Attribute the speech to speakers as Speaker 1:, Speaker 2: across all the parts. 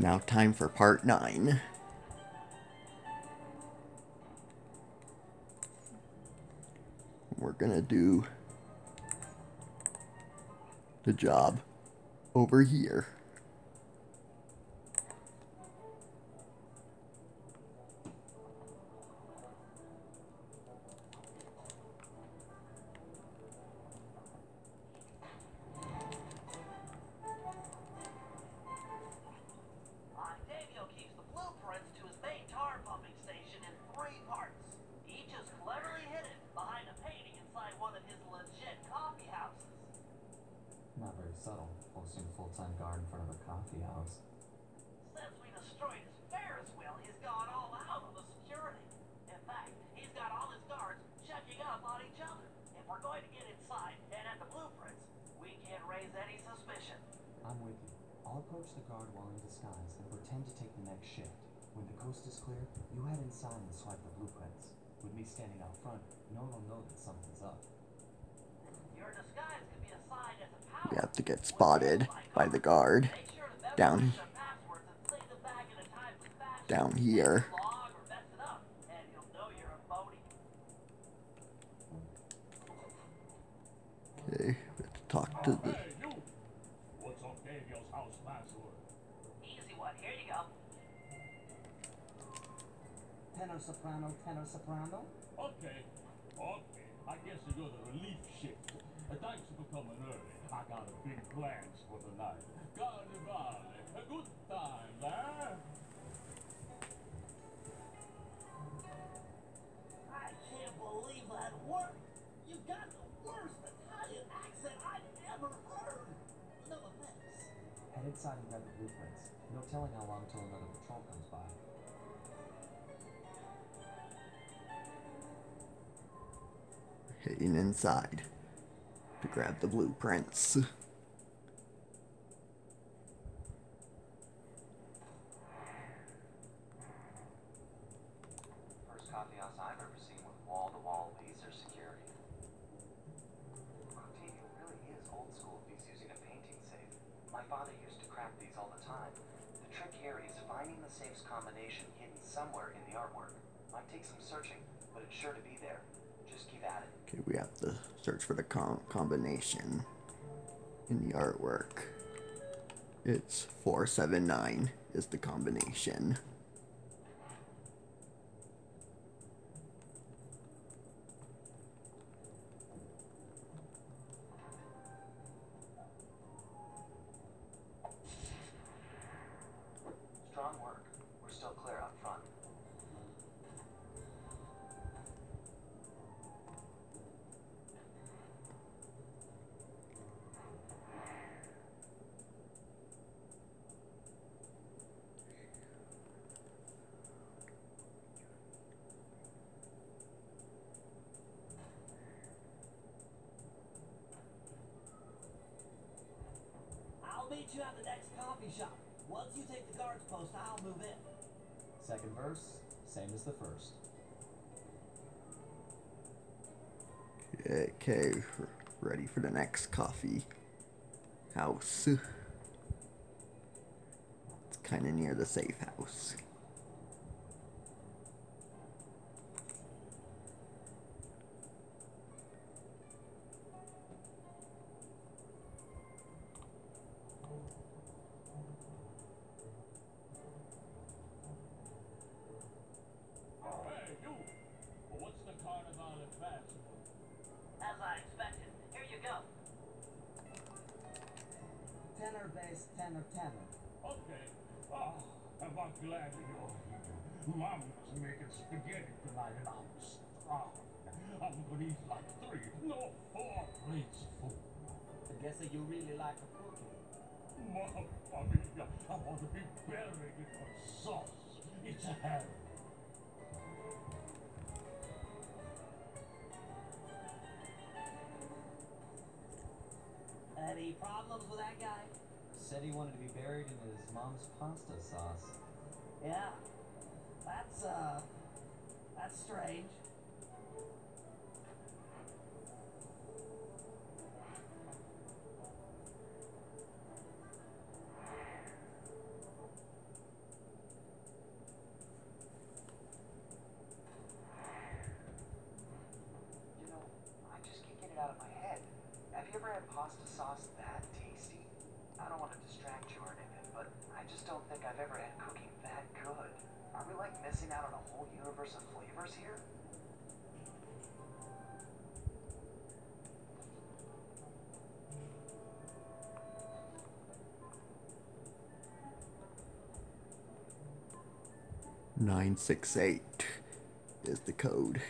Speaker 1: Now time for part 9. We're gonna do the job over here.
Speaker 2: Not very subtle, posting a full-time guard in front of a coffee house.
Speaker 3: Since we destroyed his Ferris wheel, he's gone all out on the security. In fact, he's got all his guards checking up on each other. If we're going to get inside and at the blueprints, we can't raise any suspicion.
Speaker 2: I'm with you. I'll approach the guard while in disguise and pretend to take the next shift. When the coast is clear, you head inside and swipe the blueprints. With me standing out front, no one will know that something's up.
Speaker 3: Your disguise could be assigned as a power.
Speaker 1: We have to get spotted by the guard
Speaker 3: Make sure to
Speaker 1: down
Speaker 3: memorize their passwords and save them back in a timely fashion.
Speaker 1: down here.
Speaker 3: Log or mess it up, and you'll know you're a phony.
Speaker 1: Okay, we have to talk to the
Speaker 4: Hey, you! What's Octavio's house password?
Speaker 3: Easy one. Here you go.
Speaker 2: Tenor soprano, tenor soprano?
Speaker 4: Okay, okay. I guess you go the relief shift. Uh, thanks for coming early. I got a big plans for the night. Carnival, a good time, eh?
Speaker 3: I can't believe that worked. You got the worst Italian accent I've ever heard. No offense.
Speaker 2: Head inside and grab the blueprints. No telling how long till another patrol comes by.
Speaker 1: heading inside to grab the blueprints.
Speaker 5: Safe's combination hidden somewhere in the artwork. Might take some searching, but it's sure to be there. Just keep at it.
Speaker 1: Okay, we have to search for the com- combination in the artwork. It's 479 is the combination.
Speaker 5: Strong work. We're still clear
Speaker 3: meet you at the next coffee shop. Once you take the guard's post, I'll move in.
Speaker 2: Second verse, same as the first.
Speaker 1: Okay, ready for the next coffee house. It's kind of near the safe house.
Speaker 3: As I expected. Here you go.
Speaker 2: Tenor bass, tenor, tenor.
Speaker 4: Okay. Oh, am I glad you're here. Mom's making spaghetti tonight and I'm starving. I'm gonna eat like three, no, four plates of food.
Speaker 2: I guess that you really like a cooking.
Speaker 4: Mom, familia, I want to be buried in her sauce. It's a habit.
Speaker 3: problems with that guy?
Speaker 2: Said he wanted to be buried in his mom's pasta sauce.
Speaker 3: Yeah. That's, uh, that's strange.
Speaker 5: have you ever had pasta sauce don't think I've ever had cooking that good. Are we like missing out on a whole universe of flavors here?
Speaker 1: Nine six eight is the code.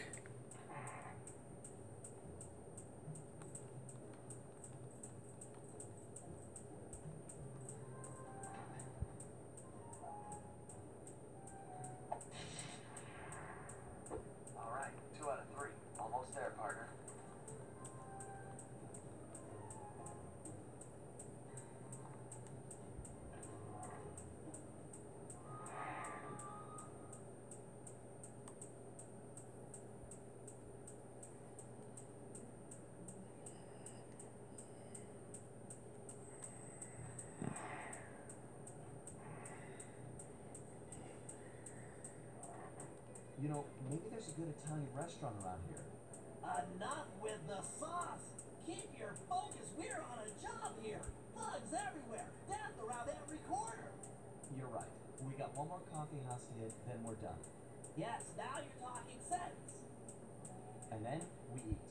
Speaker 2: Know, maybe there's a good Italian restaurant around here.
Speaker 3: Uh, Enough with the sauce. Keep your focus. We're on a job here. Thugs everywhere. Death around every corner.
Speaker 2: You're right. We got one more coffee house to hit, then we're done.
Speaker 3: Yes, now you're talking sense.
Speaker 2: And then we eat.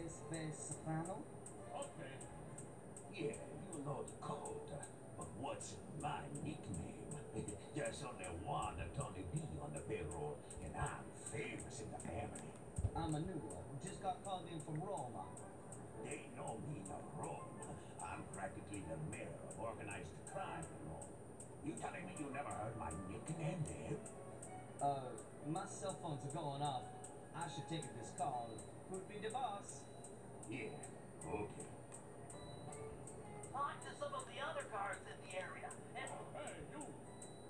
Speaker 2: Bass, bass, soprano.
Speaker 4: Okay.
Speaker 6: Yeah, you know the code, but what's my nickname? There's only one Tony B on the payroll, and I'm famous in the family.
Speaker 2: I'm a new one. Just got called in from Roma.
Speaker 6: They know me in Rome. I'm practically the mayor of organized crime in Rome. You telling me you never heard my nickname, Dave?
Speaker 2: Uh, my cell phones are going off. I should take this call. Who'd be the boss?
Speaker 6: Yeah, okay.
Speaker 3: Talk to some of the other guards in the area. And
Speaker 4: Hey, you.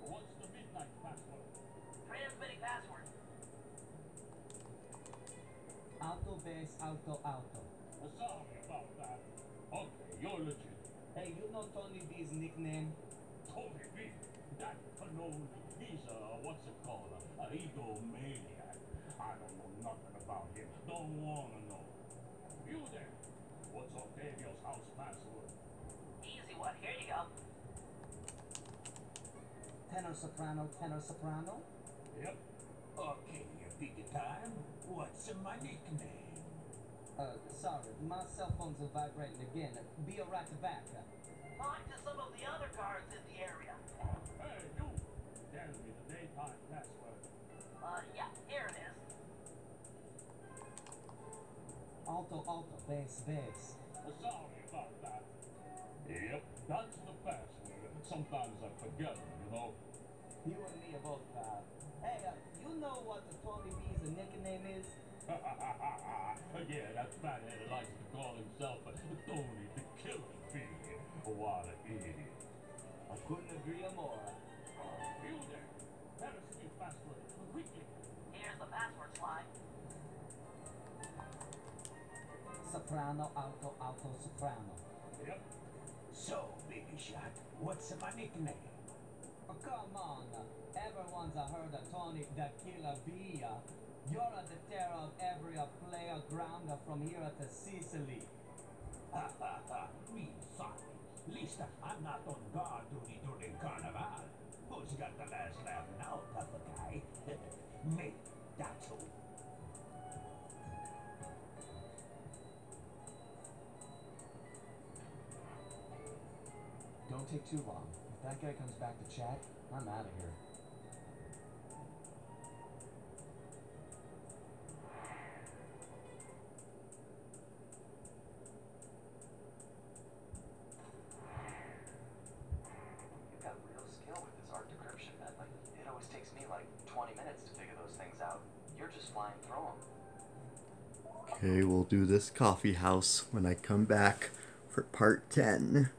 Speaker 4: What's the midnight password?
Speaker 3: transmitting password.
Speaker 2: Alto, bass, alto, alto.
Speaker 4: Sorry about that. Okay, you're legit.
Speaker 2: Hey, you know Tony B's nickname?
Speaker 4: Tony B. That cannoli. He's a, what's it called? A, a egomaniac. I don't know nothing about him. Don't wanna know. You there. What's Octavio's house password?
Speaker 3: Easy one. Here you go.
Speaker 2: Tenor soprano, tenor soprano.
Speaker 4: Yep.
Speaker 6: Okay, you pick a time. What's my nickname?
Speaker 2: Uh, sorry, my cell phones are vibrating again. Be right to back.
Speaker 3: Talk to some of the other guards in the area.
Speaker 4: Hey, you. Tell me the daytime password.
Speaker 3: Uh, yeah,
Speaker 2: Alto, alto, bass, bass.
Speaker 4: Sorry about that. Yep, that's the password. Sometimes I forget you know.
Speaker 2: You and me are both bad. Hey, uh, you know what the Tony B's nickname is?
Speaker 4: yeah, that fathead likes to call himself Tony
Speaker 2: Soprano, alto, alto, soprano.
Speaker 4: Yep.
Speaker 6: So, baby shot, what's my nickname?
Speaker 2: Oh, come on. Everyone's a heard of Tony the Killer B. uh. You're at the terror of every player grounder from here to Sicily.
Speaker 6: Ha ha ha, me sorry. Least I'm not on guard duty during carnival. Who's got the last laugh now, tough guy? Me, that's who.
Speaker 2: Don't take too long. If that guy comes back to chat, I'm out of here.
Speaker 5: You've got real skill with this art decryption, Bentley. It always takes me like 20 minutes to figure those things out. You're just flying through them.
Speaker 1: Okay, we'll do this coffee house when I come back for part 10.